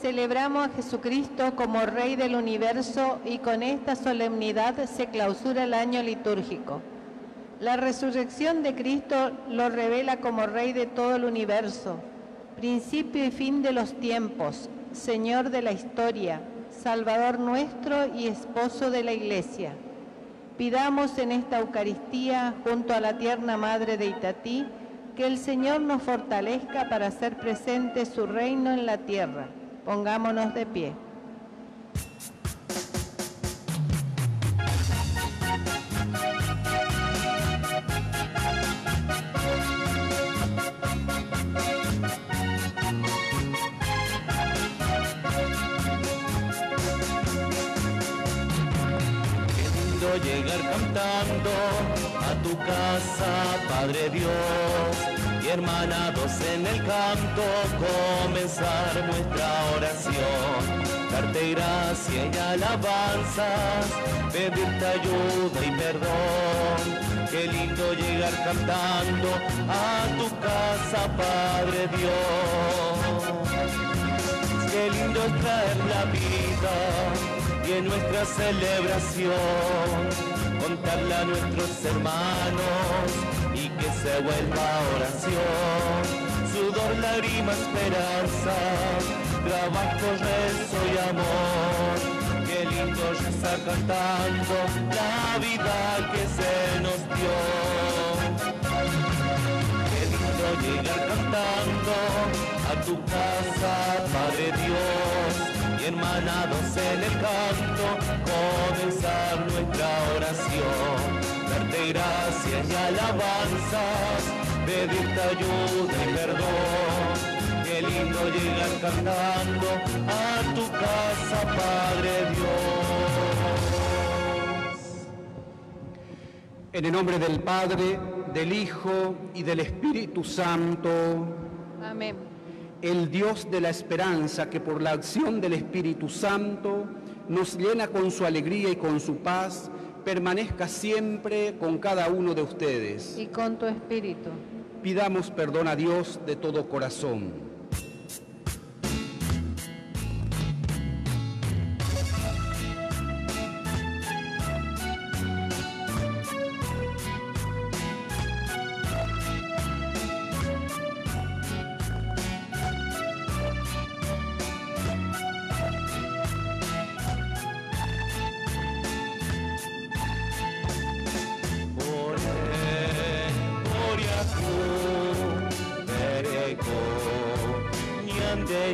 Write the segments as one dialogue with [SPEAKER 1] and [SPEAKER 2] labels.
[SPEAKER 1] celebramos a Jesucristo como Rey del universo y con esta solemnidad se clausura el año litúrgico. La resurrección de Cristo lo revela como Rey de todo el universo, principio y fin de los tiempos, Señor de la historia, Salvador nuestro y esposo de la Iglesia. Pidamos en esta Eucaristía, junto a la tierna Madre de Itatí, que el Señor nos fortalezca para hacer presente su reino en la tierra. Pongámonos de pie.
[SPEAKER 2] Llegar cantando a tu casa, Padre Dios, y hermanados en el canto, comenzar. Darte gracia y alabanzas, pedirte ayuda y perdón. Qué lindo llegar cantando a tu casa, Padre Dios. Qué lindo es traer la vida y en nuestra celebración contarla a nuestros hermanos y que se vuelva oración. Sudor, lágrima, esperanza, trabajo, rezo y amor. Qué lindo ya está cantando la vida que se nos dio. Qué lindo llegar cantando a tu casa, Padre Dios, y hermanados en el canto, comenzar nuestra oración, darte gracias y alabanzas, pedirte ayuda y perdón. Lindo llegar cantando a tu casa, Padre Dios.
[SPEAKER 3] En el nombre del Padre, del Hijo y del Espíritu Santo,
[SPEAKER 1] Amén.
[SPEAKER 3] el Dios de la esperanza que por la acción del Espíritu Santo nos llena con su alegría y con su paz, permanezca siempre con cada uno de ustedes.
[SPEAKER 1] Y con tu espíritu.
[SPEAKER 3] Pidamos perdón a Dios de todo corazón.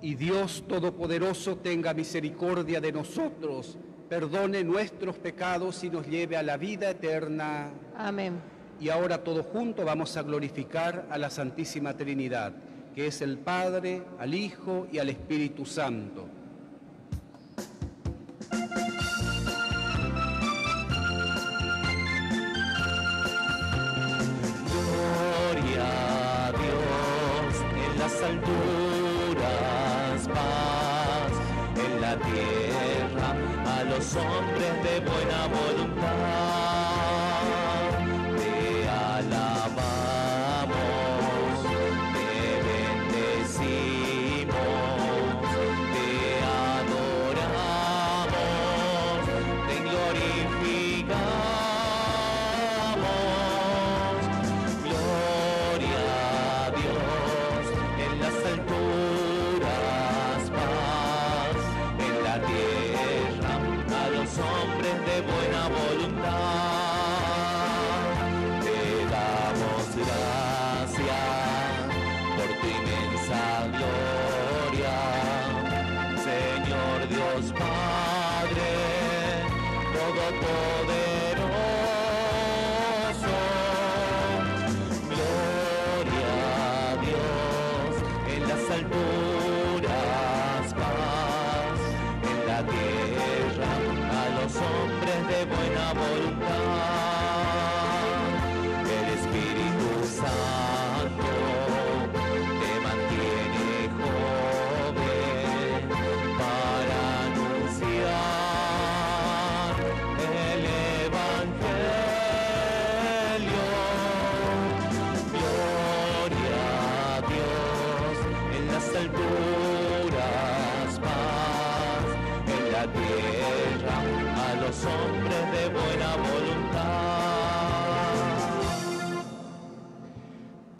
[SPEAKER 3] Y Dios Todopoderoso tenga misericordia de nosotros, perdone nuestros pecados y nos lleve a la vida eterna.
[SPEAKER 1] Amén.
[SPEAKER 3] Y ahora todos juntos vamos a glorificar a la Santísima Trinidad, que es el Padre, al Hijo y al Espíritu Santo.
[SPEAKER 2] Gloria a Dios en las alturas, paz en la tierra, a los hombres de buena voluntad.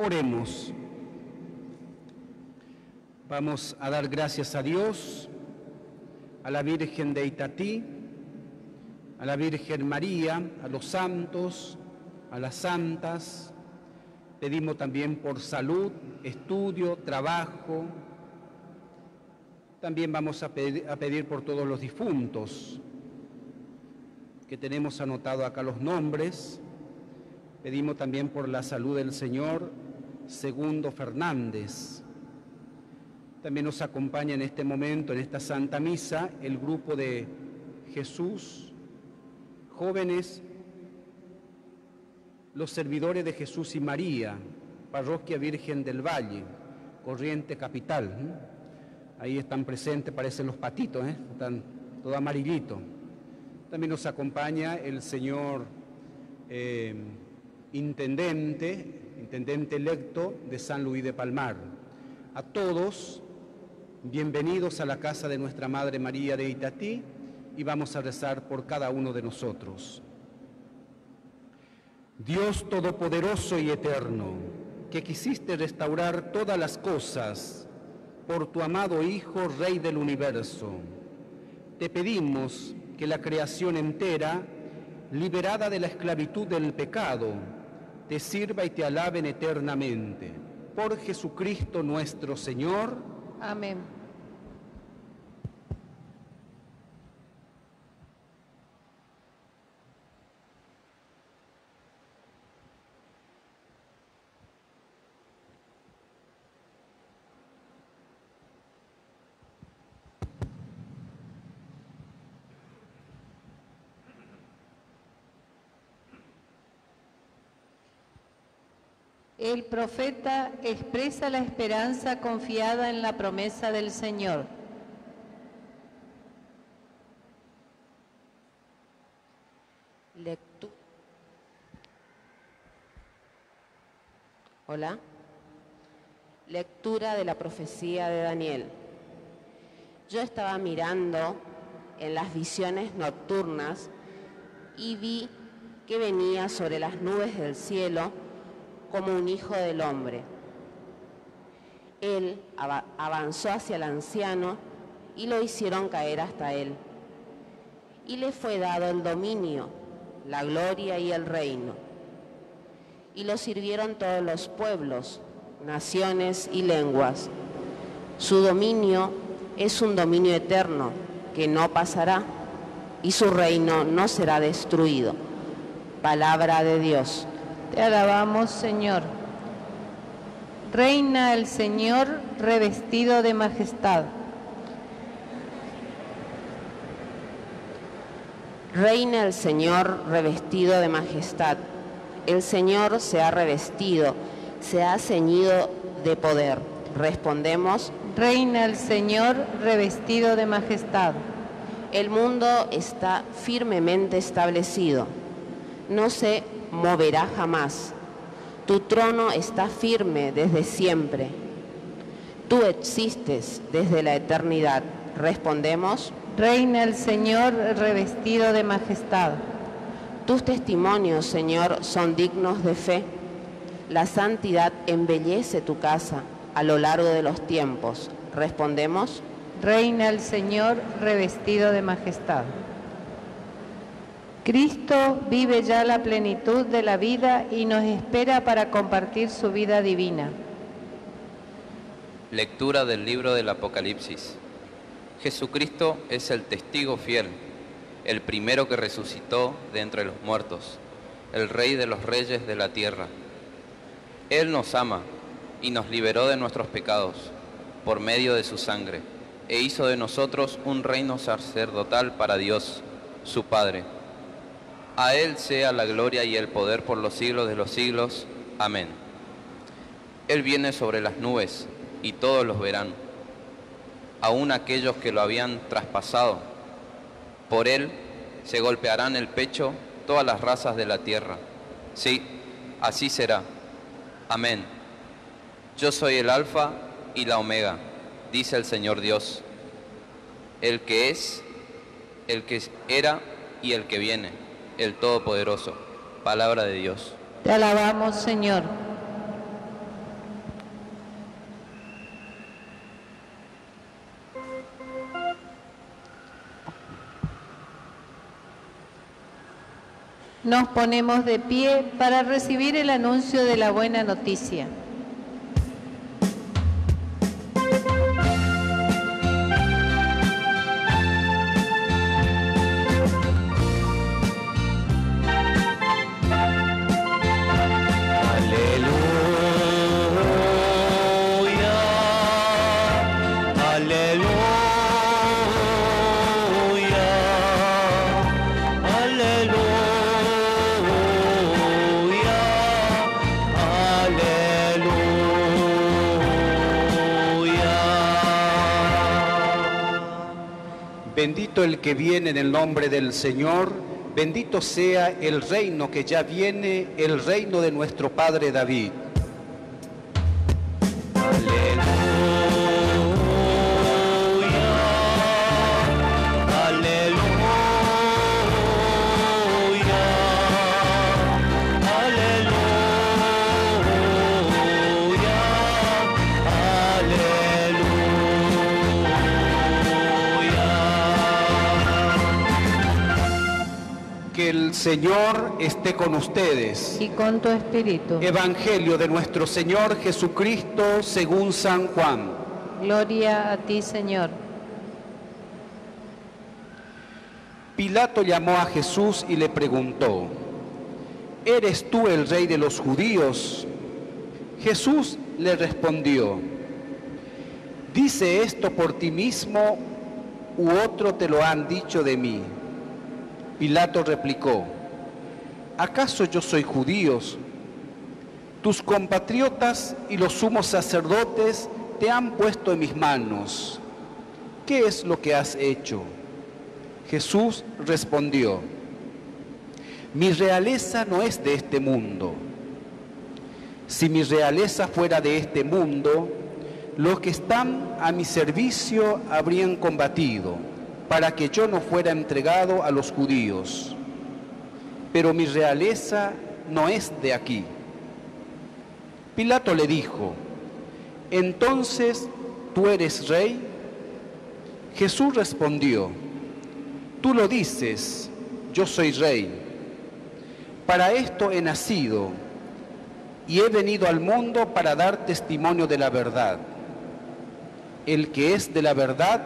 [SPEAKER 3] Oremos. Vamos a dar gracias a Dios, a la Virgen de Itatí, a la Virgen María, a los santos, a las santas. Pedimos también por salud, estudio, trabajo. También vamos a pedir, a pedir por todos los difuntos, que tenemos anotado acá los nombres. Pedimos también por la salud del señor Segundo Fernández. También nos acompaña en este momento, en esta Santa Misa, el grupo de Jesús, jóvenes, los servidores de Jesús y María, Parroquia Virgen del Valle, Corriente Capital. Ahí están presentes, parecen los patitos, ¿eh? están todo amarillito. También nos acompaña el señor eh, intendente, intendente electo de San Luis de Palmar. A todos, bienvenidos a la casa de nuestra Madre María de Itatí y vamos a rezar por cada uno de nosotros. Dios Todopoderoso y Eterno, que quisiste restaurar todas las cosas por tu amado Hijo, Rey del universo, te pedimos que la creación entera, liberada de la esclavitud del pecado, te sirva y te alaben eternamente. Por Jesucristo nuestro Señor.
[SPEAKER 1] Amén. El profeta expresa la esperanza confiada en la promesa del Señor.
[SPEAKER 4] Lectu- Hola. Lectura de la profecía de Daniel. Yo estaba mirando en las visiones nocturnas y vi que venía sobre las nubes del cielo como un hijo del hombre. Él ava- avanzó hacia el anciano y lo hicieron caer hasta él. Y le fue dado el dominio, la gloria y el reino. Y lo sirvieron todos los pueblos, naciones y lenguas. Su dominio es un dominio eterno que no pasará y su reino no será destruido. Palabra de Dios.
[SPEAKER 1] Te alabamos, Señor. Reina el Señor revestido de majestad.
[SPEAKER 4] Reina el Señor revestido de majestad. El Señor se ha revestido, se ha ceñido de poder. Respondemos,
[SPEAKER 1] Reina el Señor revestido de majestad.
[SPEAKER 4] el mundo está firmemente establecido, no se moverá jamás. Tu trono está firme desde siempre. Tú existes desde la eternidad. Respondemos,
[SPEAKER 1] Reina el Señor revestido de majestad.
[SPEAKER 4] tus testimonios, Señor, son dignos de fe. La santidad embellece tu casa a lo largo de los tiempos. Respondemos,
[SPEAKER 1] Reina el Señor revestido de majestad. Cristo vive ya la plenitud de la vida y nos espera para compartir su vida divina.
[SPEAKER 5] Lectura del libro del Apocalipsis. Jesucristo es el testigo fiel, el primero que resucitó de entre los muertos, el rey de los reyes de la tierra. Él nos ama y nos liberó de nuestros pecados por medio de su sangre, e hizo de nosotros un reino sacerdotal para Dios, su Padre. A Él sea la gloria y el poder por los siglos de los siglos. Amén. Él viene sobre las nubes y todos los verán, aun aquellos que lo habían traspasado. Por Él se golpearán el pecho todas las razas de la tierra. Sí, así será. Amén. Yo soy el Alfa y la Omega, dice el Señor Dios, el que es, el que era y el que viene, el Todopoderoso. Palabra de Dios.
[SPEAKER 1] Te alabamos, Señor. Nos ponemos de pie para recibir el anuncio de la buena noticia.
[SPEAKER 3] Bendito el que viene en el nombre del Señor, bendito sea el reino que ya viene, el reino de nuestro Padre David. Señor esté con ustedes.
[SPEAKER 1] Y con tu espíritu.
[SPEAKER 3] Evangelio de nuestro Señor Jesucristo según San Juan.
[SPEAKER 1] Gloria a ti, Señor.
[SPEAKER 3] Pilato llamó a Jesús y le preguntó, ¿eres tú el rey de los judíos? Jesús le respondió, ¿dice esto por ti mismo u otro te lo han dicho de mí? Pilato replicó, ¿acaso yo soy judíos? Tus compatriotas y los sumos sacerdotes te han puesto en mis manos. ¿Qué es lo que has hecho? Jesús respondió, mi realeza no es de este mundo. Si mi realeza fuera de este mundo, los que están a mi servicio habrían combatido para que yo no fuera entregado a los judíos. Pero mi realeza no es de aquí. Pilato le dijo, entonces, ¿tú eres rey? Jesús respondió, tú lo dices, yo soy rey. Para esto he nacido y he venido al mundo para dar testimonio de la verdad. El que es de la verdad,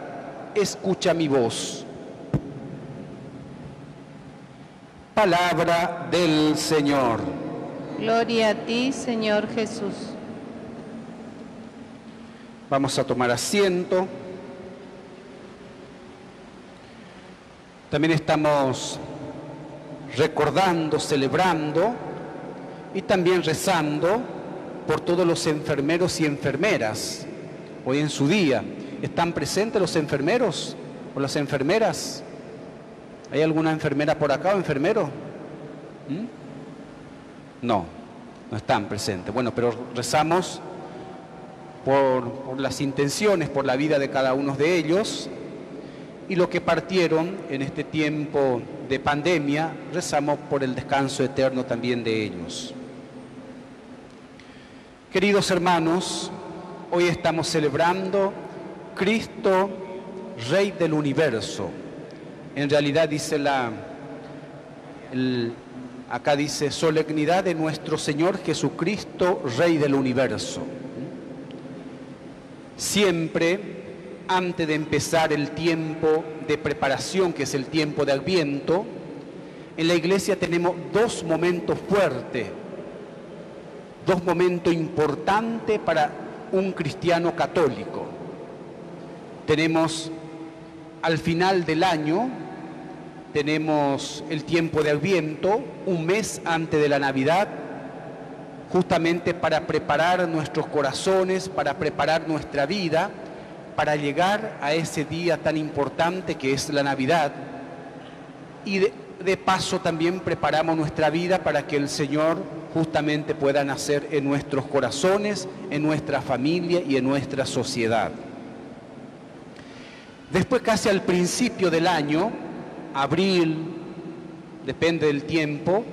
[SPEAKER 3] escucha mi voz. Palabra del Señor.
[SPEAKER 1] Gloria a ti, Señor Jesús.
[SPEAKER 3] Vamos a tomar asiento. También estamos recordando, celebrando y también rezando por todos los enfermeros y enfermeras. Hoy en su día, ¿están presentes los enfermeros o las enfermeras? ¿Hay alguna enfermera por acá o enfermero? ¿Mm? No, no están presentes. Bueno, pero rezamos por, por, las intenciones, por la vida de cada uno de ellos y lo que partieron en este tiempo de pandemia, rezamos por el descanso eterno también de ellos. Queridos hermanos, hoy estamos celebrando Cristo, Rey del universo. En realidad dice la, acá dice, solemnidad de nuestro Señor Jesucristo, Rey del universo. Siempre, antes de empezar el tiempo de preparación, que es el tiempo de Adviento, en la iglesia tenemos dos momentos fuertes, dos momentos importantes para un cristiano católico. Tenemos al final del año, tenemos el tiempo de Adviento, un mes antes de la Navidad, justamente para preparar nuestros corazones, para preparar nuestra vida, para llegar a ese día tan importante que es la Navidad. Y de, de paso también preparamos nuestra vida para que el Señor justamente pueda nacer en nuestros corazones, en nuestra familia y en nuestra sociedad. Después casi al principio del año, abril, depende del tiempo,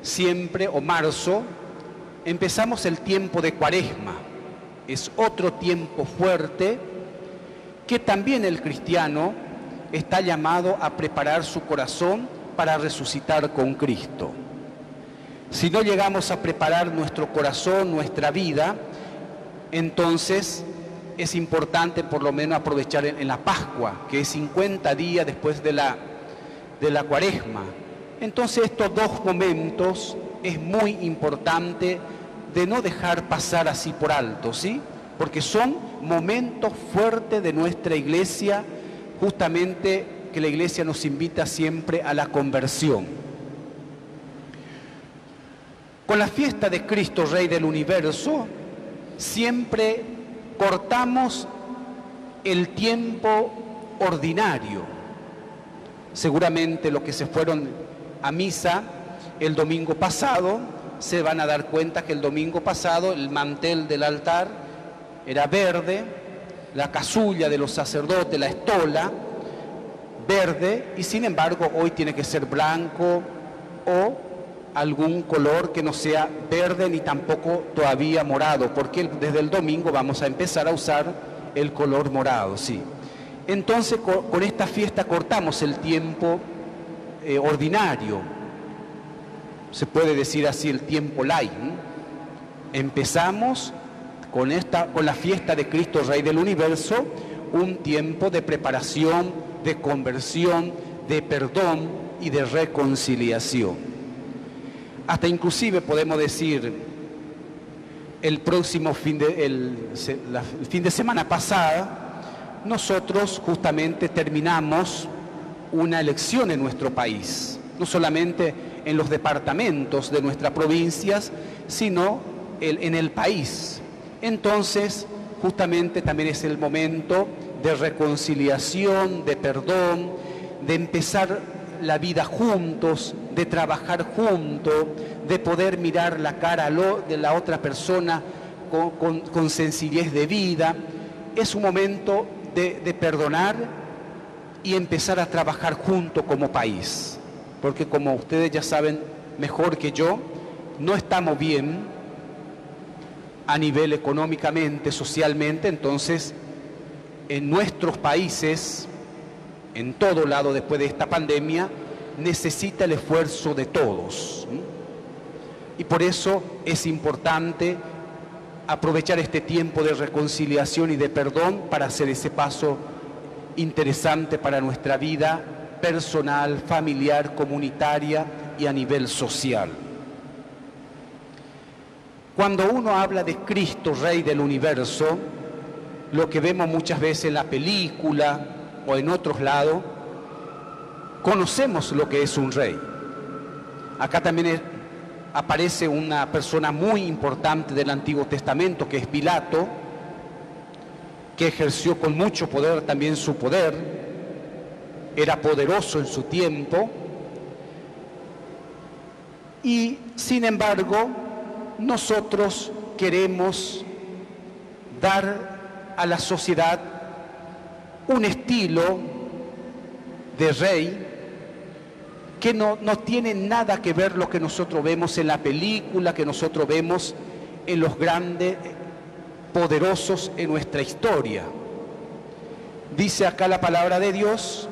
[SPEAKER 3] siempre o marzo, empezamos el tiempo de cuaresma. Es otro tiempo fuerte que también el cristiano está llamado a preparar su corazón para resucitar con Cristo. Si no llegamos a preparar nuestro corazón, nuestra vida, entonces es importante por lo menos aprovechar en, la Pascua, que es 50 días después de la, de la cuaresma. Entonces estos dos momentos es muy importante de no dejar pasar así por alto, ¿sí? Porque son momentos fuertes de nuestra iglesia, justamente que la iglesia nos invita siempre a la conversión. Con la fiesta de Cristo, Rey del Universo, siempre cortamos el tiempo ordinario. Seguramente los que se fueron a misa el domingo pasado se van a dar cuenta que el domingo pasado el mantel del altar era verde, la casulla de los sacerdotes, la estola, verde, y sin embargo hoy tiene que ser blanco o algún color que no sea verde ni tampoco todavía morado, porque desde el domingo vamos a empezar a usar el color morado, sí. Entonces con esta fiesta cortamos el tiempo eh, ordinario, se puede decir así el tiempo light. Empezamos con, esta, con la fiesta de Cristo Rey del Universo, un tiempo de preparación, de conversión, de perdón y de reconciliación. Hasta inclusive podemos decir, el próximo fin de, fin de semana pasada, nosotros justamente terminamos una elección en nuestro país, no solamente en los departamentos de nuestras provincias, sino en el país. Entonces, justamente también es el momento de reconciliación, de perdón, de empezar la vida juntos, de trabajar juntos, de poder mirar la cara de la otra persona con, sencillez de vida. Es un momento de, de perdonar y empezar a trabajar juntos como país. Porque como ustedes ya saben mejor que yo, no estamos bien a nivel económicamente, socialmente, entonces en nuestros países en todo lado después de esta pandemia, necesita el esfuerzo de todos. Y por eso es importante aprovechar este tiempo de reconciliación y de perdón para hacer ese paso interesante para nuestra vida personal, familiar, comunitaria y a nivel social. Cuando uno habla de Cristo, Rey del universo, lo que vemos muchas veces en la película o en otros lados, conocemos lo que es un rey. Acá también aparece una persona muy importante del Antiguo Testamento, que es Pilato, que ejerció con mucho poder también su poder, era poderoso en su tiempo, y sin embargo nosotros queremos dar a la sociedad un estilo de rey que no, no tiene nada que ver lo que nosotros vemos en la película, que nosotros vemos en los grandes poderosos en nuestra historia. Dice acá la palabra de Dios,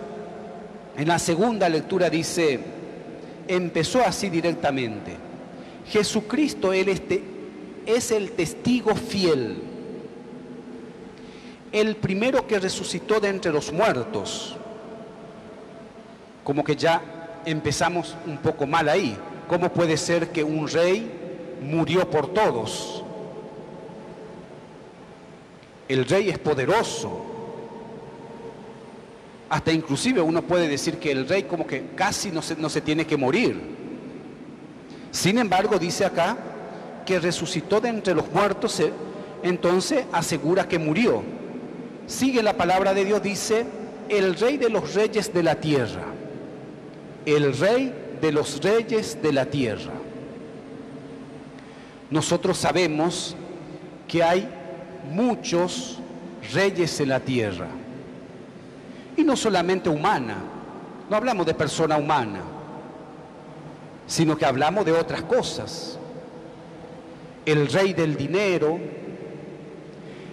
[SPEAKER 3] en la segunda lectura dice, empezó así directamente, Jesucristo él este, es el testigo fiel, el primero que resucitó de entre los muertos, como que ya empezamos un poco mal ahí. ¿Cómo puede ser que un rey murió por todos? El rey es poderoso. Hasta inclusive uno puede decir que el rey como que casi no se, no se tiene que morir. Sin embargo, dice acá que resucitó de entre los muertos, entonces asegura que murió. Sigue la palabra de Dios, dice, el rey de los reyes de la tierra el rey de los reyes de la tierra. Nosotros sabemos que hay muchos reyes en la tierra. Y no solamente humana, no hablamos de persona humana, sino que hablamos de otras cosas. El rey del dinero,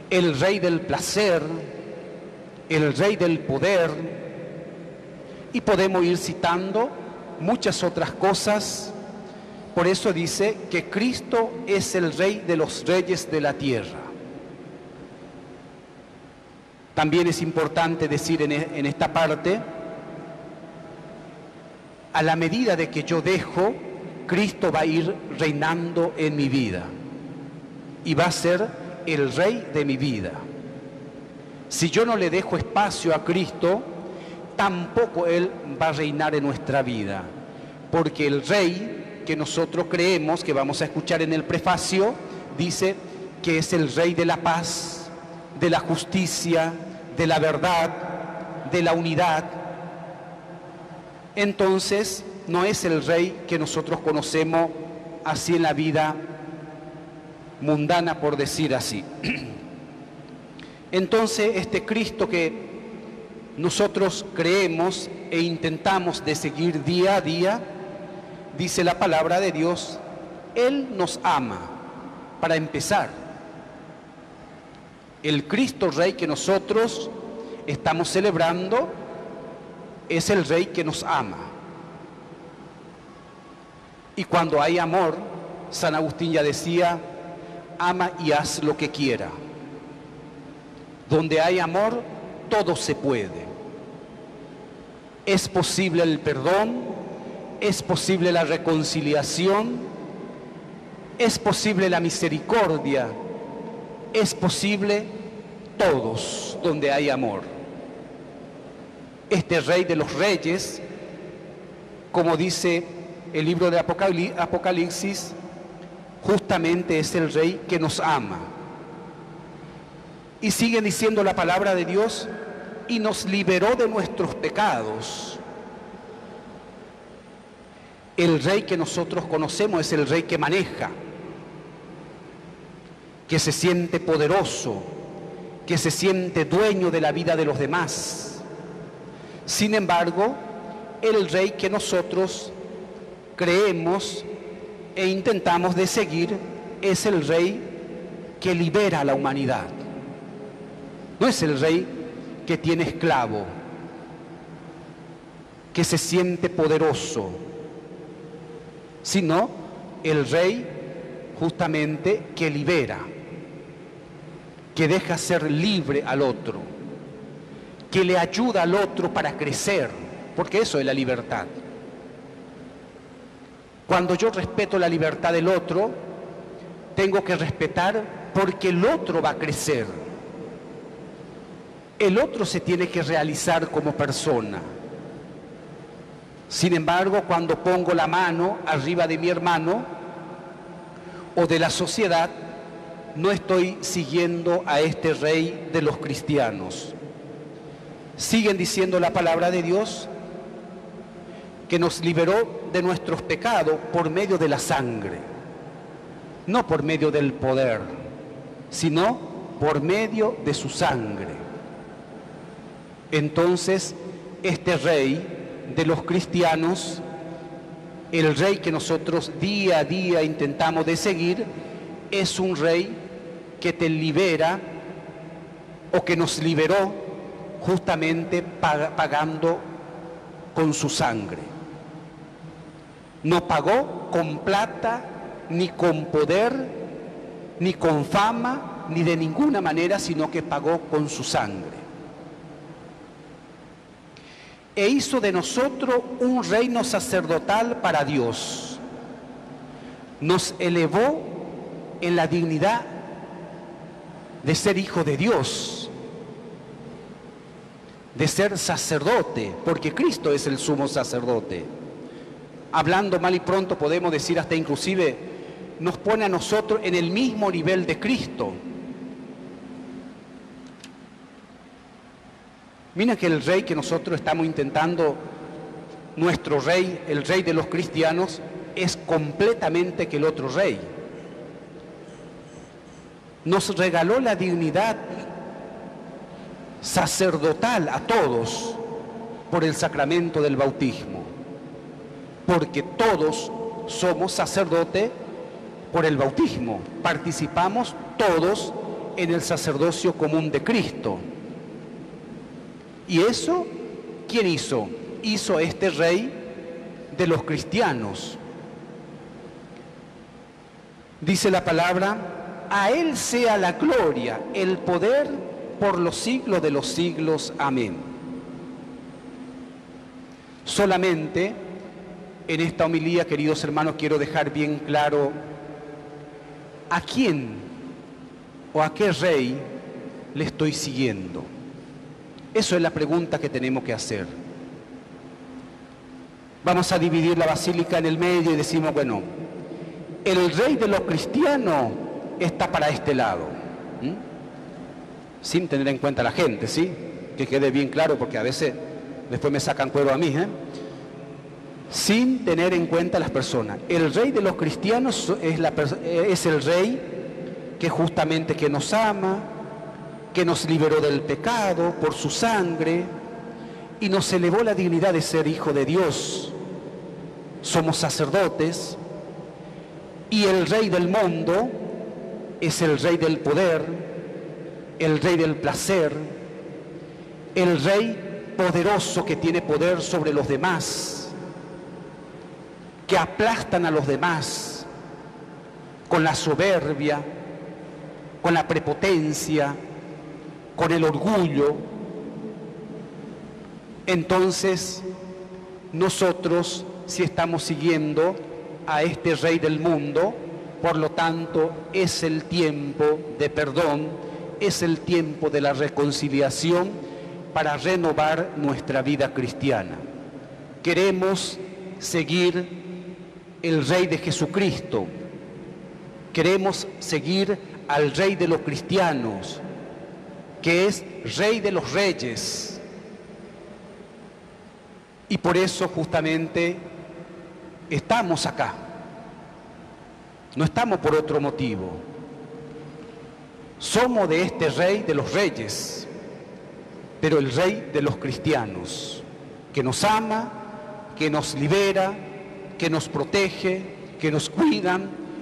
[SPEAKER 3] el rey del placer, el rey del poder, y podemos ir citando muchas otras cosas. Por eso dice que Cristo es el rey de los reyes de la tierra. También es importante decir en, en esta parte, a la medida de que yo dejo, Cristo va a ir reinando en mi vida y va a ser el rey de mi vida. Si yo no le dejo espacio a Cristo, tampoco Él va a reinar en nuestra vida. Porque el rey que nosotros creemos, que vamos a escuchar en el prefacio, dice que es el rey de la paz, de la justicia, de la verdad, de la unidad. Entonces, no es el rey que nosotros conocemos así en la vida mundana, por decir así. Entonces, este Cristo que nosotros creemos e intentamos de seguir día a día, dice la palabra de Dios, Él nos ama, para empezar. El Cristo Rey que nosotros estamos celebrando es el Rey que nos ama. Y cuando hay amor, San Agustín ya decía, ama y haz lo que quiera. Donde hay amor, todo se puede. Es posible el perdón, es posible la reconciliación, es posible la misericordia, es posible todos donde hay amor. Este rey de los reyes, como dice el libro de Apocalipsis, justamente es el rey que nos ama. Y sigue diciendo la palabra de Dios y nos liberó de nuestros pecados. El rey que nosotros conocemos es el rey que maneja, que se siente poderoso, que se siente dueño de la vida de los demás. Sin embargo, el rey que nosotros creemos e intentamos de seguir es el rey que libera a la humanidad. No es el rey que tiene esclavo, que se siente poderoso, sino el rey justamente que libera, que deja ser libre al otro, que le ayuda al otro para crecer, porque eso es la libertad. Cuando yo respeto la libertad del otro, tengo que respetar porque el otro va a crecer. El otro se tiene que realizar como persona. Sin embargo, cuando pongo la mano arriba de mi hermano o de la sociedad, no estoy siguiendo a este rey de los cristianos. Siguen diciendo la palabra de Dios que nos liberó de nuestros pecados por medio de la sangre, no por medio del poder, sino por medio de su sangre. Entonces, este rey de los cristianos, el rey que nosotros día a día intentamos de seguir, es un rey que te libera o que nos liberó justamente pagando con su sangre. No pagó con plata, ni con poder, ni con fama, ni de ninguna manera, sino que pagó con su sangre e hizo de nosotros un reino sacerdotal para Dios. Nos elevó en la dignidad de ser hijo de Dios, de ser sacerdote, porque Cristo es el sumo sacerdote. Hablando mal y pronto podemos decir hasta inclusive, nos pone a nosotros en el mismo nivel de Cristo. Mira que el rey que nosotros estamos intentando, nuestro rey, el rey de los cristianos, es completamente que el otro rey. Nos regaló la dignidad sacerdotal a todos por el sacramento del bautismo, porque todos somos sacerdote por el bautismo, participamos todos en el sacerdocio común de Cristo. ¿Y eso quién hizo? Hizo este rey de los cristianos. Dice la palabra, a Él sea la gloria, el poder por los siglos de los siglos. Amén. Solamente en esta homilía, queridos hermanos, quiero dejar bien claro a quién o a qué rey le estoy siguiendo. Eso es la pregunta que tenemos que hacer. Vamos a dividir la basílica en el medio y decimos, bueno, el rey de los cristianos está para este lado. Sin tener en cuenta a la gente, ¿sí? Que quede bien claro porque a veces después me sacan cuero a mí, ¿eh? Sin tener en cuenta a las personas. El rey de los cristianos es, el rey que justamente que nos ama, que nos liberó del pecado por su sangre y nos elevó la dignidad de ser hijo de Dios. Somos sacerdotes y el rey del mundo es el rey del poder, el rey del placer, el rey poderoso que tiene poder sobre los demás, que aplastan a los demás con la soberbia, con la prepotencia, con el orgullo, entonces nosotros si estamos siguiendo a este rey del mundo, por lo tanto es el tiempo de perdón, es el tiempo de la reconciliación para renovar nuestra vida cristiana. Queremos seguir el rey de Jesucristo, queremos seguir al rey de los cristianos, que es Rey de los Reyes. Y por eso justamente estamos acá. No estamos por otro motivo. Somos de este Rey de los Reyes, pero el Rey de los cristianos, que nos ama, que nos libera, que nos protege, que nos cuida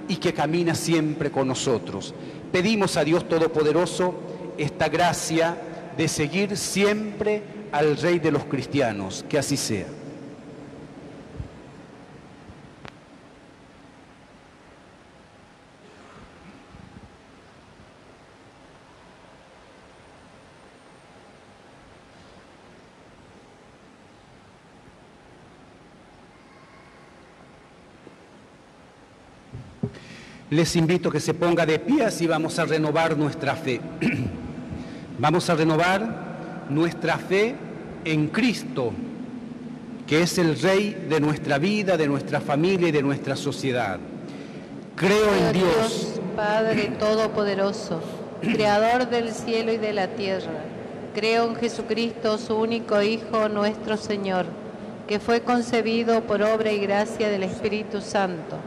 [SPEAKER 3] y que camina siempre con nosotros. Pedimos a Dios Todopoderoso esta gracia de seguir siempre al Rey de los cristianos. Que así sea. Les invito a que se ponga de pie y vamos a renovar nuestra fe. vamos a renovar nuestra fe en Cristo, que es el Rey de nuestra vida, de nuestra familia y de nuestra sociedad. Creo en Dios,
[SPEAKER 1] Padre Todopoderoso, Creador del cielo y de la tierra. Creo en Jesucristo, su único Hijo, nuestro Señor, que fue concebido por obra y gracia del Espíritu Santo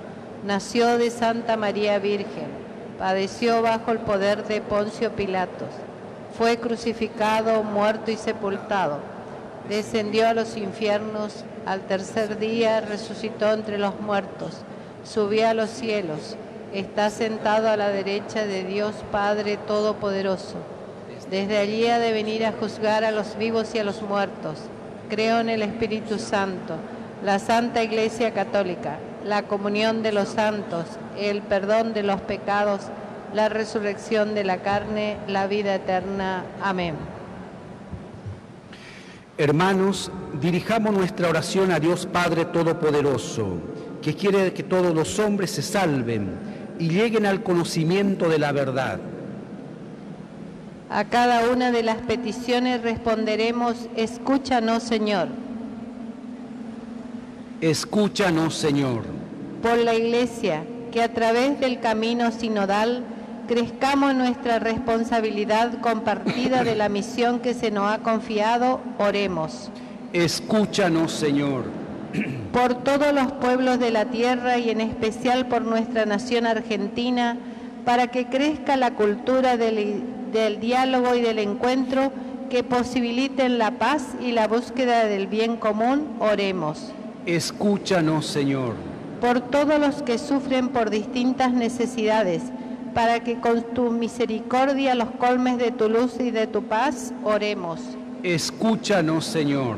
[SPEAKER 1] nació de Santa María Virgen, padeció bajo el poder de Poncio Pilatos, fue crucificado, muerto y sepultado, descendió a los infiernos, al tercer día resucitó entre los muertos, subió a los cielos, está sentado a la derecha de Dios Padre Todopoderoso. Desde allí ha de venir a juzgar a los vivos y a los muertos. Creo en el Espíritu Santo, la Santa Iglesia Católica la comunión de los santos, el perdón de los pecados, la resurrección de la carne, la vida eterna. Amén.
[SPEAKER 3] Hermanos, dirijamos nuestra oración a Dios Padre Todopoderoso, que quiere que todos los hombres se salven y lleguen al conocimiento de la verdad.
[SPEAKER 1] A cada una de las peticiones responderemos, escúchanos Señor.
[SPEAKER 3] Escúchanos, Señor.
[SPEAKER 1] Por la Iglesia, que a través del camino sinodal crezcamos nuestra responsabilidad compartida de la misión que se nos ha confiado, oremos.
[SPEAKER 3] Escúchanos, Señor.
[SPEAKER 1] Por todos los pueblos de la tierra y en especial por nuestra nación argentina, para que crezca la cultura del, del diálogo y del encuentro que posibiliten la paz y la búsqueda del bien común, oremos.
[SPEAKER 3] Escúchanos, Señor.
[SPEAKER 1] Por todos los que sufren por distintas necesidades, para que con tu misericordia los colmes de tu luz y de tu paz, oremos.
[SPEAKER 3] Escúchanos, Señor.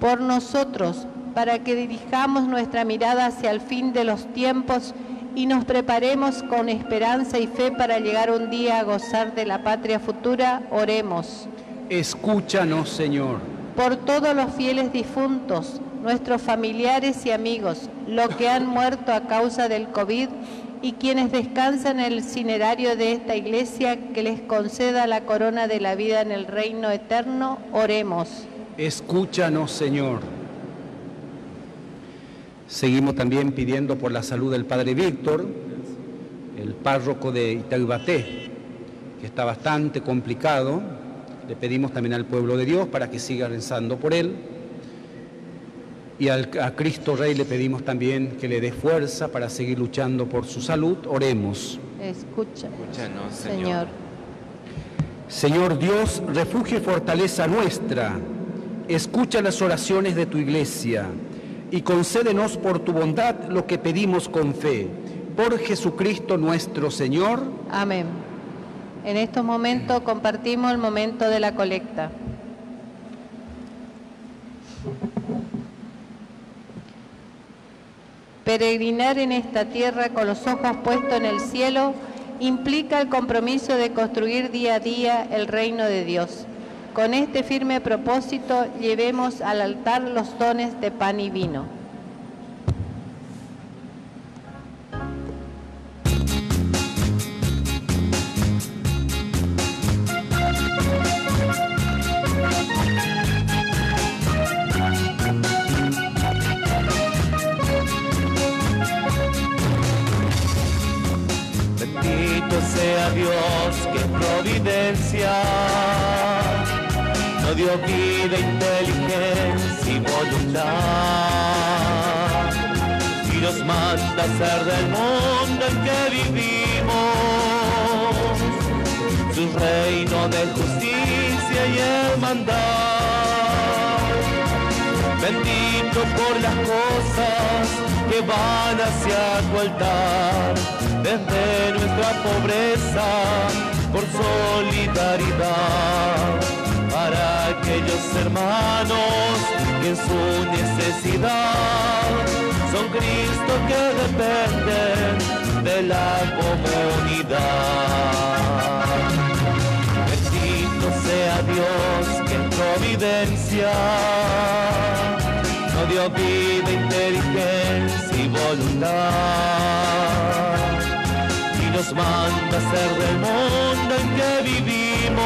[SPEAKER 1] Por nosotros, para que dirijamos nuestra mirada hacia el fin de los tiempos y nos preparemos con esperanza y fe para llegar un día a gozar de la patria futura, oremos.
[SPEAKER 3] Escúchanos, Señor
[SPEAKER 1] por todos los fieles difuntos, nuestros familiares y amigos, los que han muerto a causa del COVID y quienes descansan en el cinerario de esta iglesia, que les conceda la corona de la vida en el reino eterno, oremos.
[SPEAKER 3] Escúchanos, Señor. Seguimos también pidiendo por la salud del Padre Víctor, el párroco de Itaibaté, que está bastante complicado, le pedimos también al pueblo de Dios para que siga rezando por él. Y al, a Cristo Rey le pedimos también que le dé fuerza para seguir luchando por su salud. Oremos.
[SPEAKER 1] Escucha. Escúchanos, Señor.
[SPEAKER 3] Señor Dios, refugio y fortaleza nuestra, escucha las oraciones de tu iglesia y concédenos por tu bondad lo que pedimos con fe. Por Jesucristo nuestro Señor.
[SPEAKER 1] Amén. En estos momentos compartimos el momento de la colecta. Peregrinar en esta tierra con los ojos puestos en el cielo implica el compromiso de construir día a día el reino de Dios. Con este firme propósito llevemos al altar los dones de pan y vino.
[SPEAKER 2] Dios que providencia. No dio vida, inteligencia y voluntad. Y nos manda ser del mundo en que vivimos su reino de justicia y hermandad bendito por las cosas que van hacia tu altar desde nuestra pobreza por solidaridad para aquellos hermanos que en su necesidad son Cristo que dependen de la comunidad. Bendito sea Dios que en providencia no dio vida, inteligencia y voluntad. Nos manda a ser del mundo en que vivimos.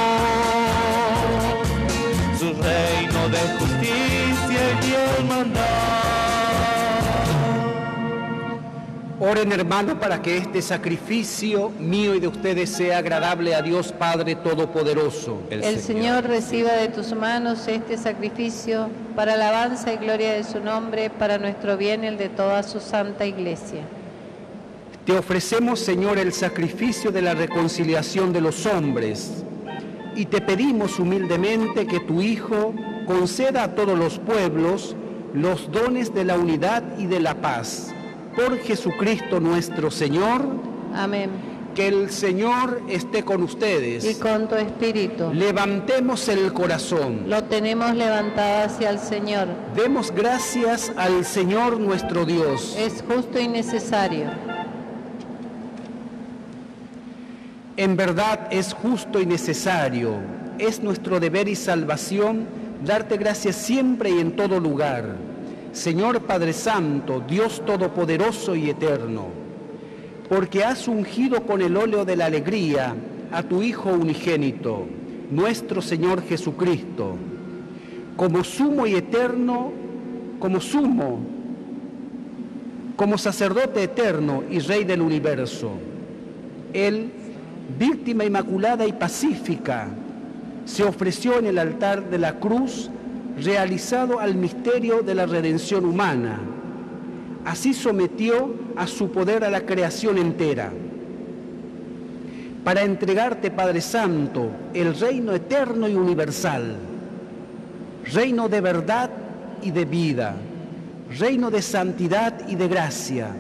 [SPEAKER 2] Su reino de justicia y bien
[SPEAKER 3] Oren hermanos para que este sacrificio mío y de ustedes sea agradable a Dios Padre Todopoderoso.
[SPEAKER 1] El, Señor reciba de tus manos este sacrificio para alabanza y gloria de su nombre, para nuestro bien y el de toda su santa iglesia.
[SPEAKER 3] Te ofrecemos, Señor, el sacrificio de la reconciliación de los hombres y te pedimos humildemente que tu Hijo conceda a todos los pueblos los dones de la unidad y de la paz por Jesucristo nuestro Señor.
[SPEAKER 1] Amén.
[SPEAKER 3] Que el Señor esté con ustedes.
[SPEAKER 1] Y con tu espíritu.
[SPEAKER 3] Levantemos el corazón.
[SPEAKER 1] Lo tenemos levantado hacia el Señor.
[SPEAKER 3] Demos gracias al Señor nuestro Dios.
[SPEAKER 1] Es justo y necesario.
[SPEAKER 3] En verdad es justo y necesario. Es nuestro deber y salvación darte gracias siempre y en todo lugar Señor Padre Santo, Dios Todopoderoso y Eterno, porque has ungido con el óleo de la alegría a tu Hijo unigénito, nuestro Señor Jesucristo, como sumo y eterno, como sumo, como sacerdote eterno y Rey del universo. Él, víctima inmaculada y pacífica, se ofreció en el altar de la cruz realizado al misterio de la redención humana. Así sometió a su poder a la creación entera. Para entregarte, Padre Santo, el reino eterno y universal, reino de verdad y de vida, reino de santidad y de gracia,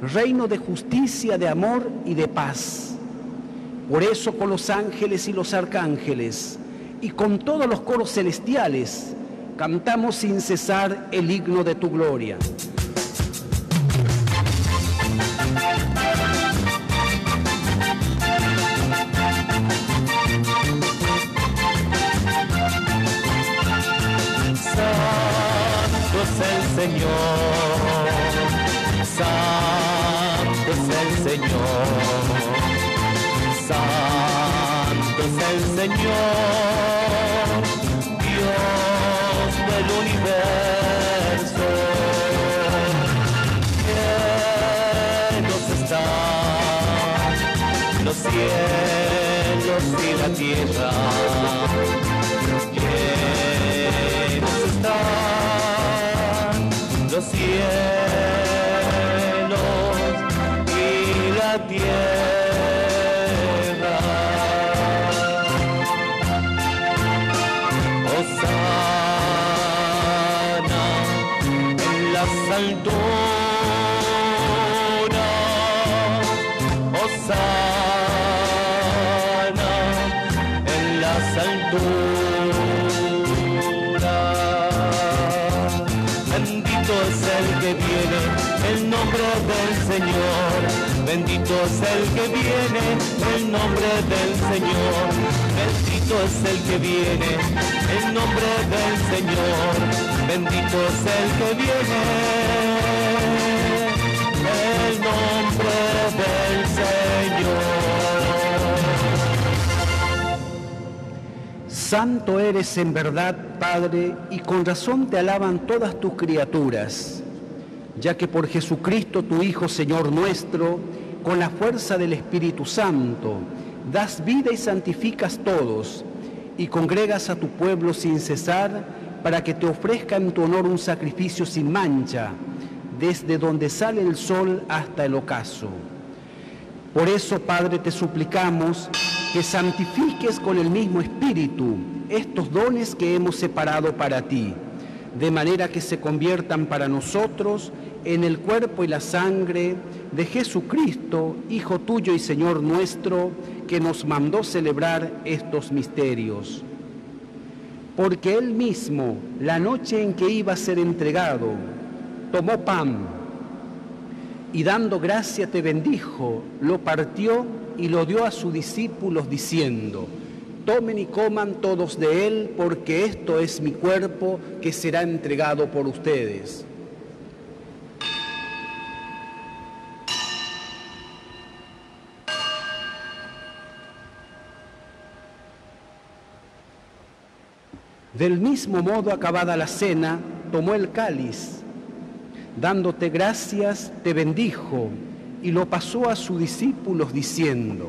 [SPEAKER 3] reino de justicia, de amor y de paz. Por eso con los ángeles y los arcángeles y con todos los coros celestiales, cantamos sin cesar el himno de tu gloria.
[SPEAKER 2] Santo es el Señor, Santo Señor, Dios del universo. Llenos están los cielos y la tierra. El nombre del Señor. Bendito es el que viene, el nombre del Señor. Bendito es el que viene, el nombre del Señor.
[SPEAKER 3] Santo eres en verdad, Padre, y con razón te alaban todas tus criaturas ya que por Jesucristo tu Hijo, Señor nuestro, con la fuerza del Espíritu Santo, das vida y santificas todos, y congregas a tu pueblo sin cesar, para que te ofrezca en tu honor un sacrificio sin mancha, desde donde sale el sol hasta el ocaso. Por eso, Padre, te suplicamos que santifiques con el mismo Espíritu estos dones que hemos separado para ti, de manera que se conviertan para nosotros en el cuerpo y la sangre de Jesucristo, Hijo tuyo y Señor nuestro, que nos mandó celebrar estos misterios. Porque Él mismo, la noche en que iba a ser entregado, tomó pan y dando gracia te bendijo, lo partió y lo dio a sus discípulos diciendo, Tomen y coman todos de él, porque esto es mi cuerpo que será entregado por ustedes. Del mismo modo, acabada la cena, tomó el cáliz, dándote gracias, te bendijo y lo pasó a sus discípulos diciendo,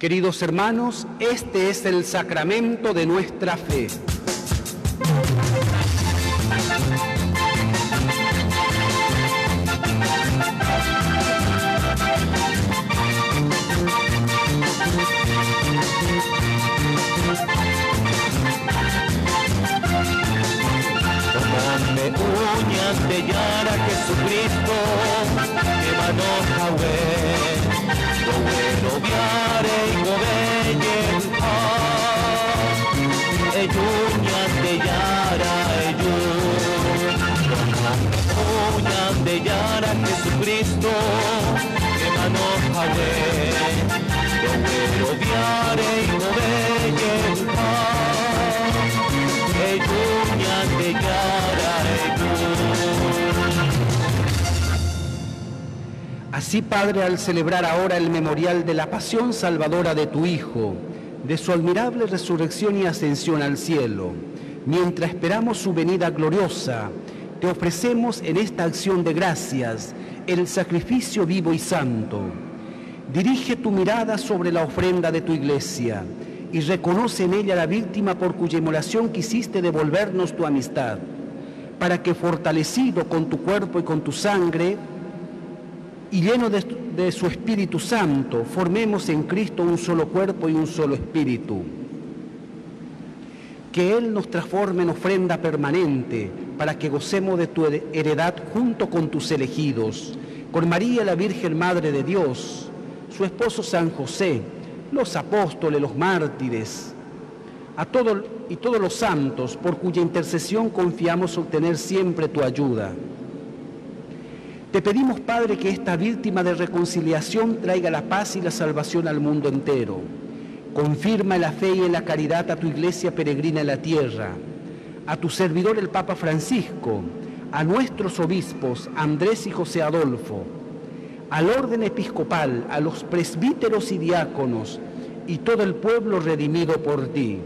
[SPEAKER 3] Queridos hermanos, este es el sacramento de nuestra fe.
[SPEAKER 2] De Jesucristo, mano lo bueno viare y gobeñe Eyuñas de Yara, eyun Uñas de Yara Jesucristo, que mano bueno viare
[SPEAKER 3] Así, Padre, al celebrar ahora el memorial de la pasión salvadora de tu Hijo, de su admirable resurrección y ascensión al cielo, mientras esperamos su venida gloriosa, te ofrecemos en esta acción de gracias el sacrificio vivo y santo. Dirige tu mirada sobre la ofrenda de tu iglesia y reconoce en ella la víctima por cuya inmolación quisiste devolvernos tu amistad, para que fortalecido con tu cuerpo y con tu sangre, y lleno de, su Espíritu Santo, formemos en Cristo un solo cuerpo y un solo espíritu. Que Él nos transforme en ofrenda permanente para que gocemos de tu heredad junto con tus elegidos, con María la Virgen Madre de Dios, su esposo San José, los apóstoles, los mártires, a todo, y todos los santos por cuya intercesión confiamos obtener siempre tu ayuda. Te pedimos, Padre, que esta víctima de reconciliación traiga la paz y la salvación al mundo entero. Confirma la fe y la caridad a tu iglesia peregrina en la tierra, a tu servidor el Papa Francisco, a nuestros obispos Andrés y José Adolfo, al orden episcopal, a los presbíteros y diáconos y todo el pueblo redimido por ti.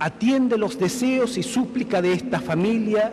[SPEAKER 3] Atiende los deseos y súplica de esta familia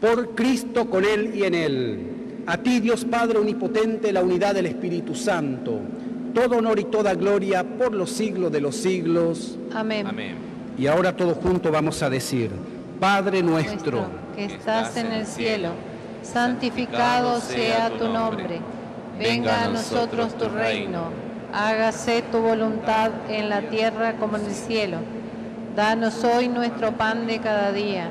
[SPEAKER 3] por Cristo con Él y en Él. A ti, Dios Padre Omnipotente, la unidad del Espíritu Santo, todo honor y toda gloria por los siglos de los siglos.
[SPEAKER 1] Amén.
[SPEAKER 5] Amén.
[SPEAKER 3] Y ahora todos juntos vamos a decir, Padre nuestro,
[SPEAKER 1] que estás en el cielo, santificado sea tu nombre. Venga a nosotros tu reino. Hágase tu voluntad en la tierra como en el cielo. Danos hoy nuestro pan de cada día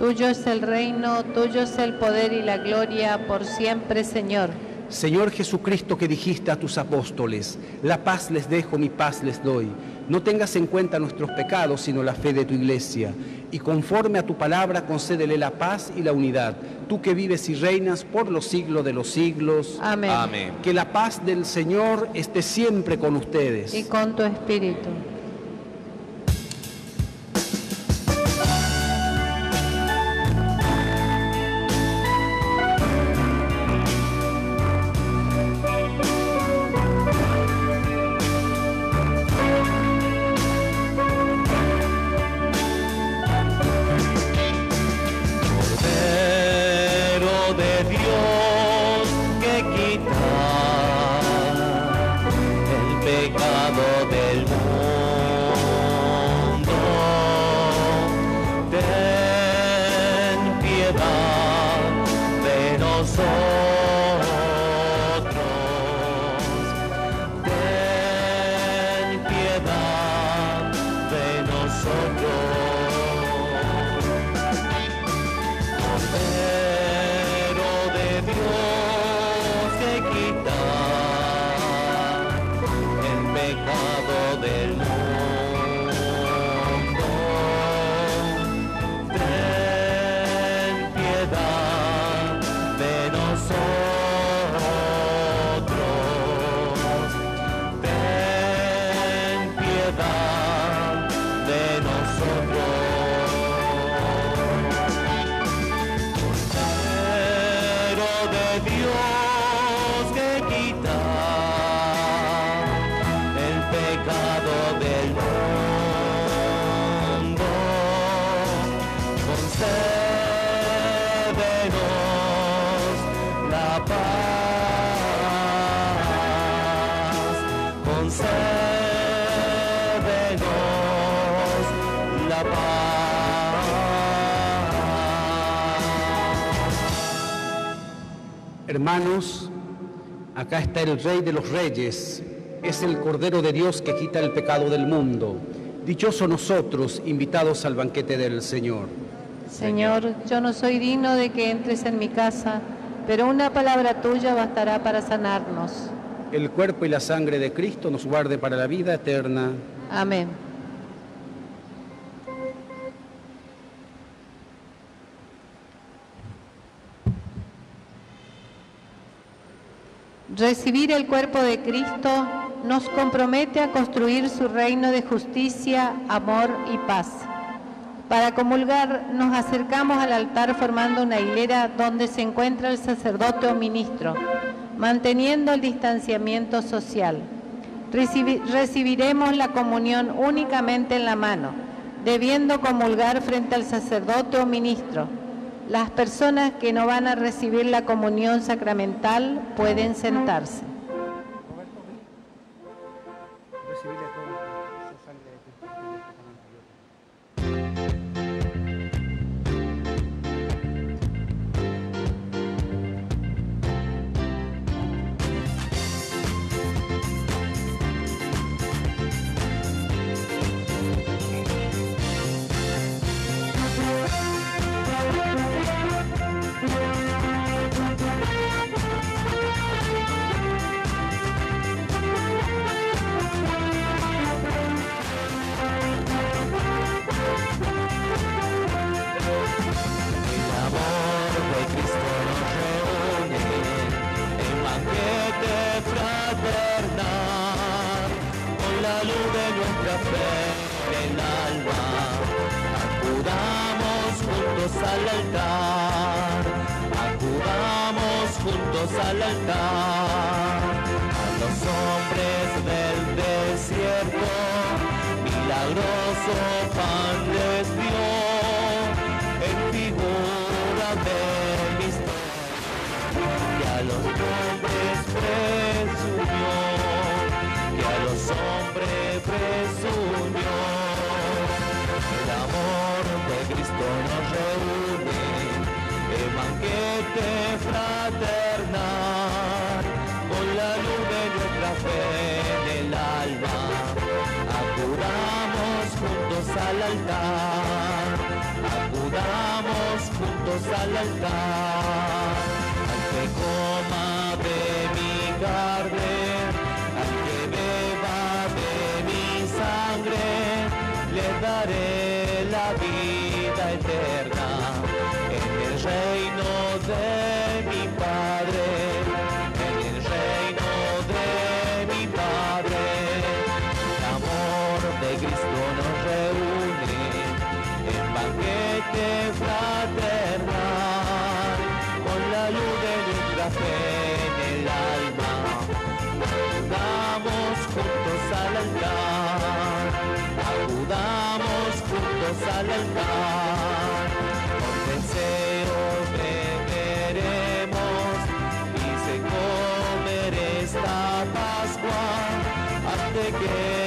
[SPEAKER 1] Tuyo es el reino, tuyo es el poder y la gloria por siempre, Señor.
[SPEAKER 3] Señor Jesucristo que dijiste a tus apóstoles, la paz les dejo, mi paz les doy. No tengas en cuenta nuestros pecados, sino la fe de tu iglesia. Y conforme a tu palabra, concédele la paz y la unidad. Tú que vives y reinas por los siglos de los siglos.
[SPEAKER 1] Amén.
[SPEAKER 5] Amén.
[SPEAKER 3] Que la paz del Señor esté siempre con ustedes.
[SPEAKER 1] Y con tu espíritu.
[SPEAKER 2] Piedad
[SPEAKER 3] Hermanos, acá está el Rey de los Reyes, es el Cordero de Dios que quita el pecado del mundo. Dichosos nosotros, invitados al banquete del Señor.
[SPEAKER 1] Señor, yo no soy digno de que entres en mi casa, pero una palabra tuya bastará para sanarnos.
[SPEAKER 3] El cuerpo y la sangre de Cristo nos guarde para la vida eterna.
[SPEAKER 1] Amén. Recibir el cuerpo de Cristo nos compromete a construir su reino de justicia, amor y paz. Para comulgar nos acercamos al altar formando una hilera donde se encuentra el sacerdote o ministro, manteniendo el distanciamiento social. Recibi- recibiremos la comunión únicamente en la mano, debiendo comulgar frente al sacerdote o ministro. Las personas que no van a recibir la comunión sacramental pueden sentarse.
[SPEAKER 2] Altar, acudamos juntos al altar, con deseo beberemos y se comer esta Pascua. Antes que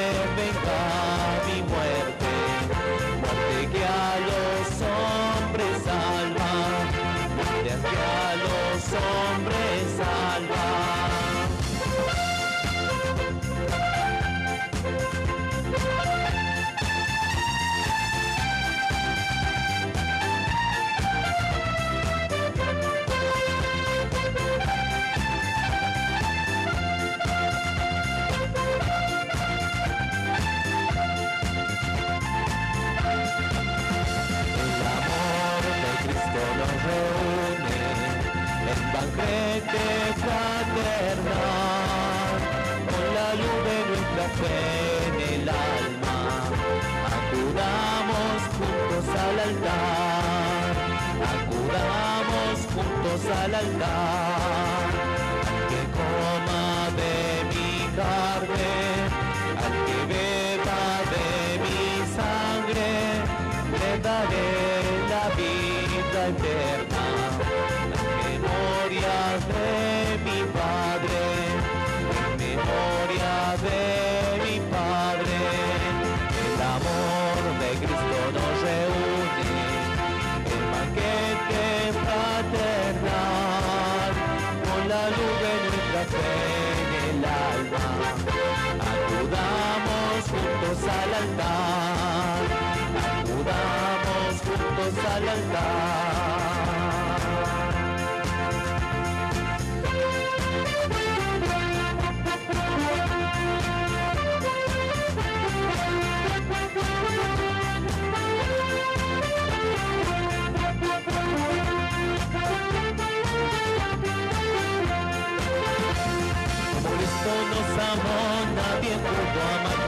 [SPEAKER 2] amó, nadie pudo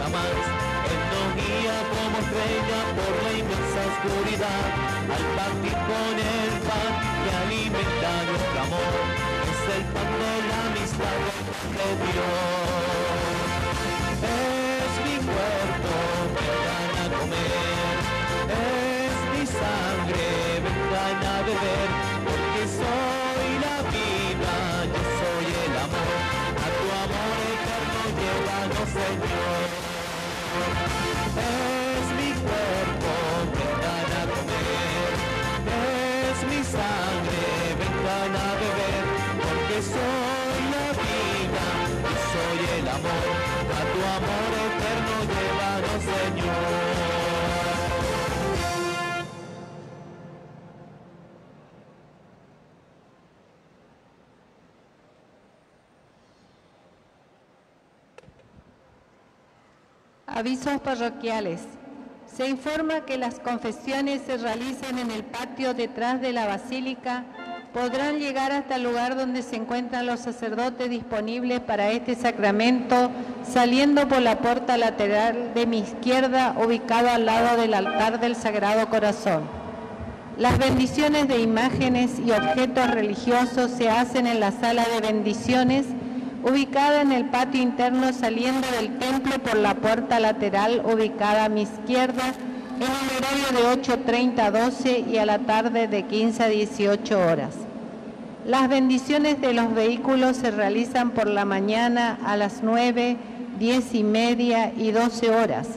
[SPEAKER 2] amar. Él nos guía como estrella por la inmensa oscuridad. Al partir con el pan que alimenta nuestro amor, es el pan de la amistad de Dios. Es mi cuerpo, vengan a comer. Es mi sangre, vengan a beber. Porque soy Señor. Es mi cuerpo, vengan a comer. Es mi sangre, vengan a beber. Porque soy la vida, yo soy el amor.
[SPEAKER 1] Avisos parroquiales. Se informa que las confesiones se realizan en el patio detrás de la basílica. Podrán llegar hasta el lugar donde se encuentran los sacerdotes disponibles para este sacramento, saliendo por la puerta lateral de mi izquierda, ubicado al lado del altar del Sagrado Corazón. Las bendiciones de imágenes y objetos religiosos se hacen en la sala de bendiciones, ubicada en el patio interno saliendo del templo por la puerta lateral ubicada a mi izquierda, en un horario de 8.30 a 12 y a la tarde de 15 a 18 horas. Las bendiciones de los vehículos se realizan por la mañana a las 9, 10 y media y 12 horas.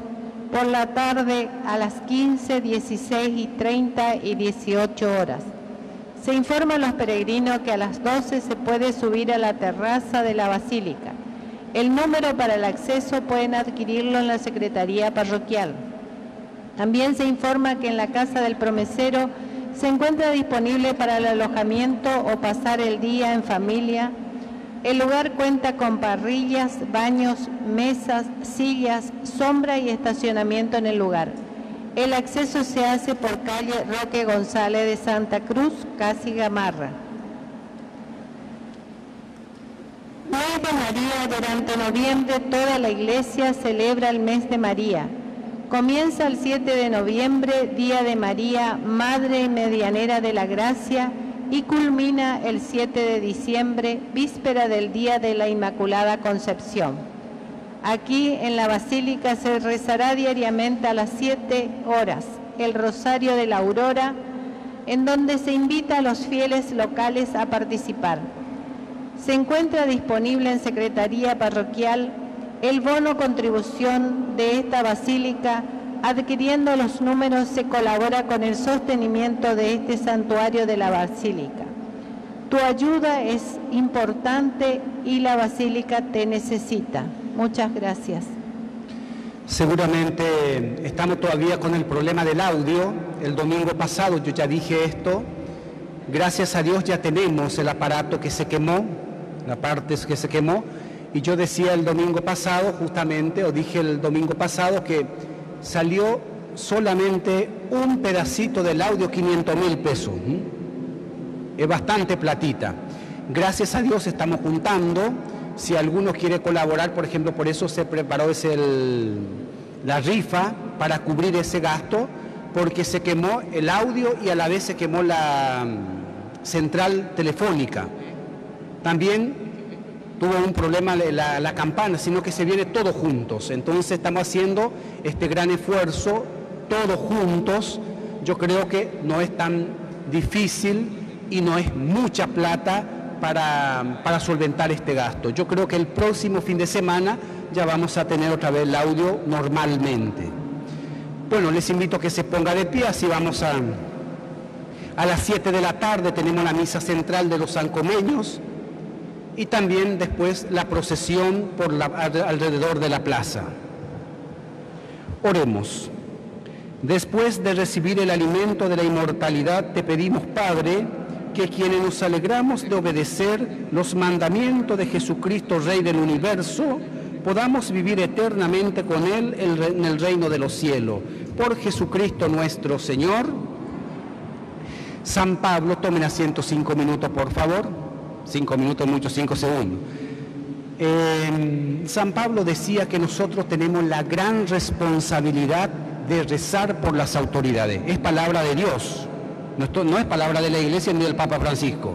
[SPEAKER 1] Por la tarde a las 15, 16 y 30 y 18 horas. Se informa a los peregrinos que a las 12 se puede subir a la terraza de la basílica. El número para el acceso pueden adquirirlo en la Secretaría Parroquial. También se informa que en la Casa del Promesero se encuentra disponible para el alojamiento o pasar el día en familia. El lugar cuenta con parrillas, baños, mesas, sillas, sombra y estacionamiento en el lugar. El acceso se hace por calle Roque González de Santa Cruz, casi Gamarra. 9 de María, durante noviembre toda la iglesia celebra el mes de María. Comienza el 7 de noviembre, Día de María, Madre y Medianera de la Gracia, y culmina el 7 de diciembre, víspera del Día de la Inmaculada Concepción. Aquí en la Basílica se rezará diariamente a las 7 horas el Rosario de la Aurora, en donde se invita a los fieles locales a participar. Se encuentra disponible en Secretaría Parroquial el bono contribución de esta basílica. Adquiriendo los números se colabora con el sostenimiento de este santuario de la basílica. Tu ayuda es importante y la basílica te necesita. Muchas gracias.
[SPEAKER 3] Seguramente estamos todavía con el problema del audio. El domingo pasado yo ya dije esto. Gracias a Dios ya tenemos el aparato que se quemó, la parte que se quemó. Y yo decía el domingo pasado, justamente, o dije el domingo pasado, que salió solamente un pedacito del audio, 500 mil pesos. Es bastante platita. Gracias a Dios estamos juntando si alguno quiere colaborar, por ejemplo, por eso se preparó la rifa para cubrir ese gasto, porque se quemó el audio y a la vez se quemó la mm, central telefónica. También tuvo un problema la, la campana, sino que se viene todos juntos. Entonces estamos haciendo este gran esfuerzo, todos juntos. Yo creo que no es tan difícil y no es mucha plata para, solventar este gasto. Yo creo que el próximo fin de semana ya vamos a tener otra vez el audio normalmente. Bueno, les invito a que se ponga de pie, así vamos a... A las 7 de la tarde tenemos la misa central de los sancomeños y también después la procesión por alrededor de la plaza. Oremos. Después de recibir el alimento de la inmortalidad, te pedimos, Padre, que quienes nos alegramos de obedecer los mandamientos de Jesucristo, Rey del universo, podamos vivir eternamente con Él en el reino de los cielos. Por Jesucristo nuestro Señor. San Pablo, tomen asiento cinco minutos, por favor. Cinco minutos, muchos, cinco segundos. Em, San Pablo decía que nosotros tenemos la gran responsabilidad de rezar por las autoridades. Es palabra de Dios. No, es palabra de la iglesia ni del Papa Francisco.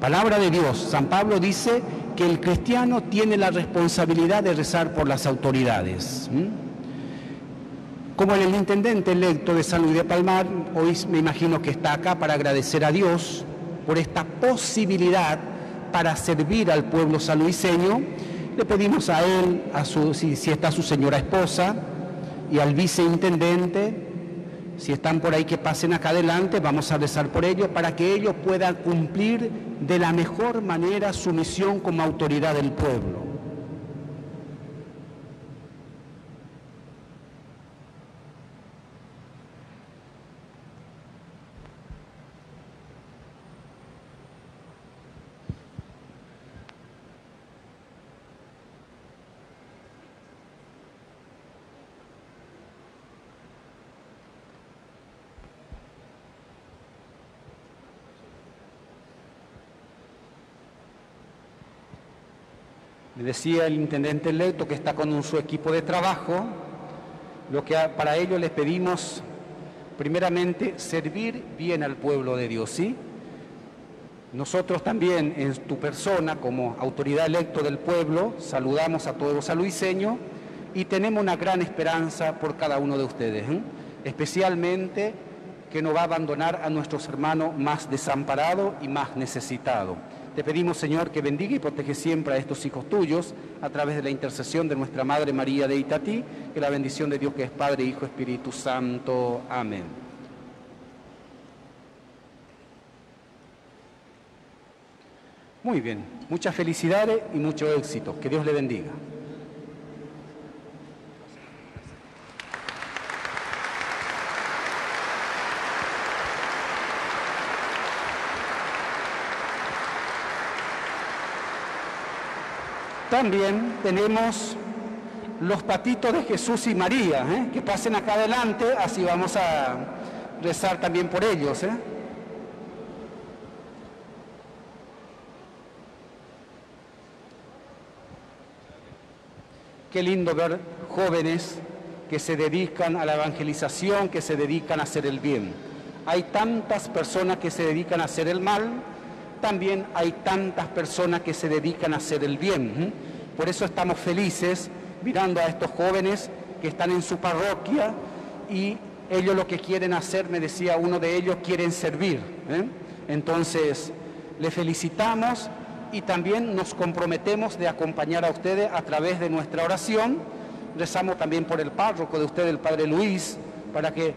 [SPEAKER 3] Palabra de Dios. San Pablo dice que el cristiano tiene la responsabilidad de rezar por las autoridades. Como el intendente electo de San Luis de Palmar, hoy me imagino que está acá para agradecer a Dios por esta posibilidad para servir al pueblo sanluiseño, le pedimos a él, a su, si está su señora esposa, y al viceintendente, si están por ahí que pasen acá adelante, vamos a rezar por ellos para que ellos puedan cumplir de la mejor manera su misión como autoridad del pueblo. Me decía el intendente electo que está con su equipo de trabajo, lo que para ello les pedimos primeramente servir bien al pueblo de Dios. Nosotros también en tu persona como autoridad electo del pueblo saludamos a todos los saluiseños y tenemos una gran esperanza por cada uno de ustedes, ¿eh? especialmente que no va a abandonar a nuestros hermanos más desamparados y más necesitados. Te pedimos, Señor, que bendiga y protege siempre a estos hijos tuyos a través de la intercesión de nuestra Madre María de Itatí, que la bendición de Dios que es Padre, Hijo, Espíritu Santo. Amén. Muy bien, muchas felicidades y mucho éxito. Que Dios le bendiga. También tenemos los patitos de Jesús y María, ¿eh? que pasen acá adelante, así vamos a rezar también por ellos. ¿eh? Qué lindo ver jóvenes que se dedican a la evangelización, que se dedican a hacer el bien. Hay tantas personas que se dedican a hacer el mal, también hay tantas personas que se dedican a hacer el bien. Por eso estamos felices mirando a estos jóvenes que están en su parroquia y ellos lo que quieren hacer, me decía uno de ellos, quieren servir. Entonces, le felicitamos y también nos comprometemos de acompañar a ustedes a través de nuestra oración. Rezamos también por el párroco de ustedes, el Padre Luis, para que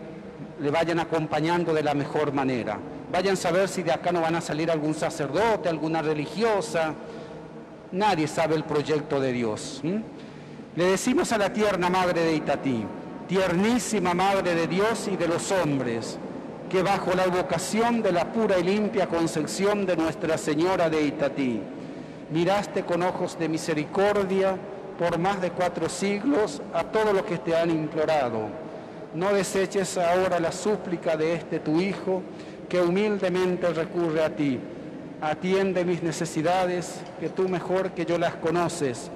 [SPEAKER 3] le vayan acompañando de la mejor manera. Vayan a saber si de acá no van a salir algún sacerdote, alguna religiosa. Nadie sabe el proyecto de Dios. Le decimos a la tierna Madre de Itatí, tiernísima Madre de Dios y de los hombres, que bajo la evocación de la pura y limpia concepción de Nuestra Señora de Itatí, miraste con ojos de misericordia por más de cuatro siglos a todos los que te han implorado. No deseches ahora la súplica de este tu Hijo, que humildemente recurre a ti. Atiende mis necesidades, que tú mejor que yo las conoces.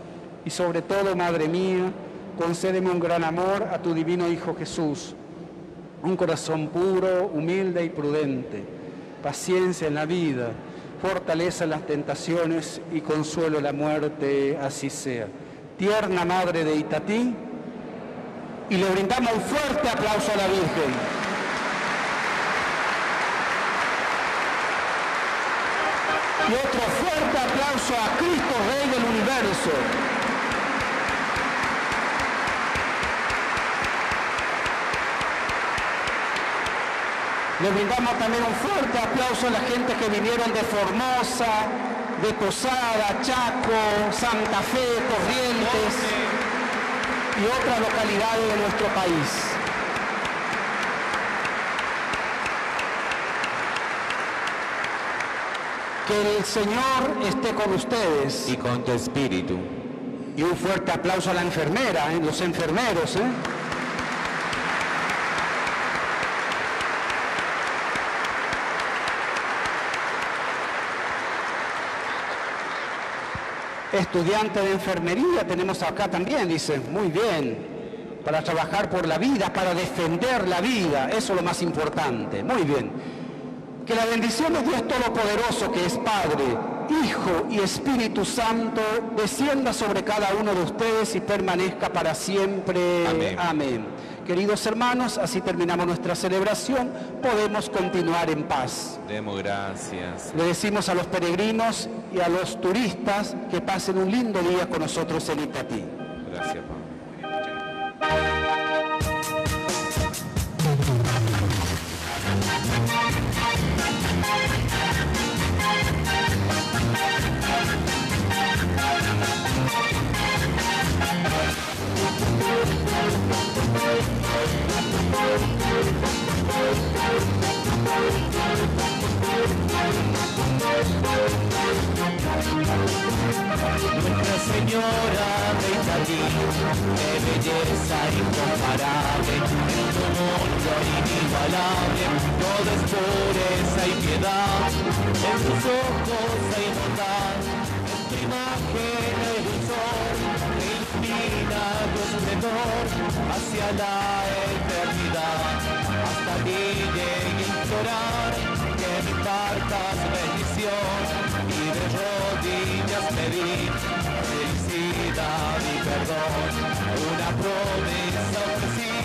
[SPEAKER 3] Y sobre todo, Madre mía, concédeme un gran amor a tu divino Hijo Jesús un corazón puro, humilde y prudente, paciencia en la vida, fortaleza en las tentaciones y consuelo en la muerte, así sea. Tierna Madre de Itatí, y le brindamos un fuerte aplauso a la Virgen. Y otro fuerte aplauso a Cristo Rey del Universo. Le brindamos también un fuerte aplauso a la gente que vinieron de Formosa, de Posada, Chaco, Santa Fe, Corrientes y otras localidades de nuestro país. Que el Señor esté con ustedes.
[SPEAKER 5] Y con tu espíritu.
[SPEAKER 3] Y un fuerte aplauso a la enfermera, ¿eh? los enfermeros. ¿eh? estudiante de enfermería tenemos acá también, dice, muy bien, para trabajar por la vida, para defender la vida, eso es lo más importante, muy bien. Que la bendición de Dios Todopoderoso, que es Padre, Hijo y Espíritu Santo, descienda sobre cada uno de ustedes y permanezca para siempre.
[SPEAKER 5] Amén.
[SPEAKER 3] Amén. Queridos hermanos, así terminamos nuestra celebración, podemos continuar en paz.
[SPEAKER 5] Demos gracias.
[SPEAKER 3] Le decimos a los peregrinos y a los turistas que pasen un lindo día con nosotros en Itatí.
[SPEAKER 5] Gracias, Pablo.
[SPEAKER 2] Nuestra Señora de Itatí, de belleza incomparable, en tu mundo inigualable, todo es pureza y piedad, en tus ojos hay bondad, en tu imagen hacia la eternidad, hasta ti llegue a implorar, que me impartas bendición, y de rodillas pedir felicidad y perdón. Una promesa ofrecí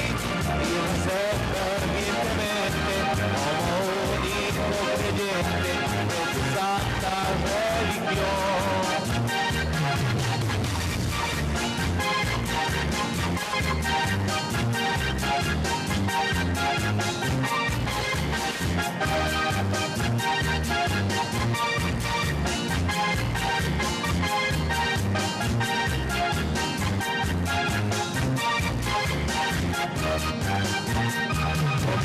[SPEAKER 2] y recé fervientemente como un hijo creyente de tu santa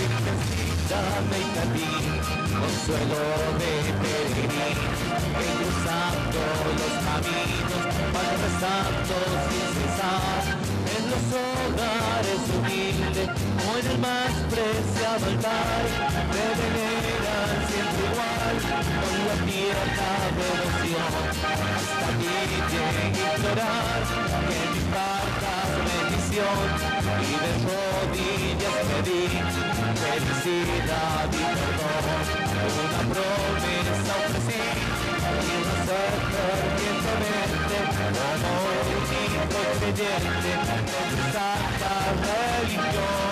[SPEAKER 2] Dame camino, consuelo de peregrín, que cruzando los caminos, van rezando sin cesar, los hogares humildes, o en el más preciado altar, te veneran siempre igual, con la tierna devoción. Hasta aquí llegué a implorar que bendición, y de rodillas pedí felicidad y perdón. Una promesa ofrecí, y ser fervientemente como único creyente de santa religión.